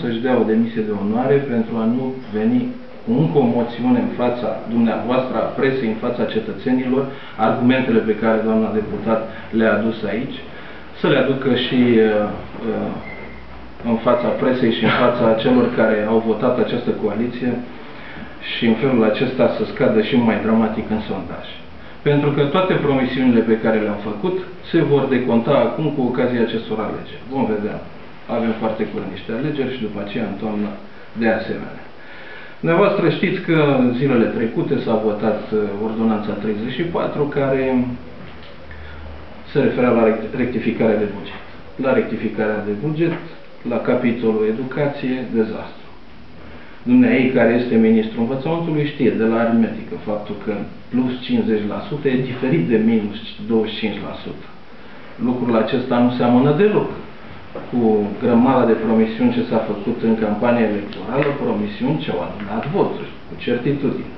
să-și dea o demisie de onoare pentru a nu veni cu încă o moțiune în fața dumneavoastră, a presei, în fața cetățenilor, argumentele pe care doamna deputat le-a adus aici, să le aducă și uh, uh, în fața presei și în fața celor care au votat această coaliție și în felul acesta să scadă și mai dramatic în sondaj. Pentru că toate promisiunile pe care le-am făcut se vor deconta acum cu ocazia acestor alegeri. Vom vedea. Avem foarte curând niște alegeri și după aceea în toamnă de asemenea. Dumneavoastră știți că în zilele trecute s-a votat uh, ordonanța 34 care se referea la rectificarea de buget. La rectificarea de buget, la capitolul educație, dezastru. Dumnezeu care este ministrul învățământului știe de la aritmetică faptul că plus 50% e diferit de minus 25%. Lucrul acesta nu seamănă deloc cu grămada de promisiuni ce s-a făcut în campania electorală, promisiuni ce au adunat voturi, cu certitudine.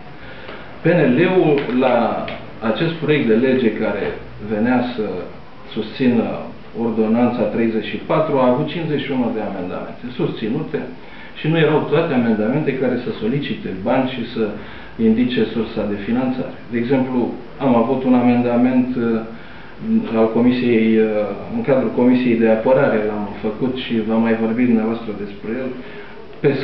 PNL-ul la acest proiect de lege care venea să susțină ordonanța 34 a avut 51 de amendamente susținute și nu erau toate amendamente care să solicite bani și să indice sursa de finanțare. De exemplu, am avut un amendament uh, al comisiei, uh, în cadrul Comisiei de Apărare l-am făcut și v-am mai vorbit dumneavoastră despre el, pe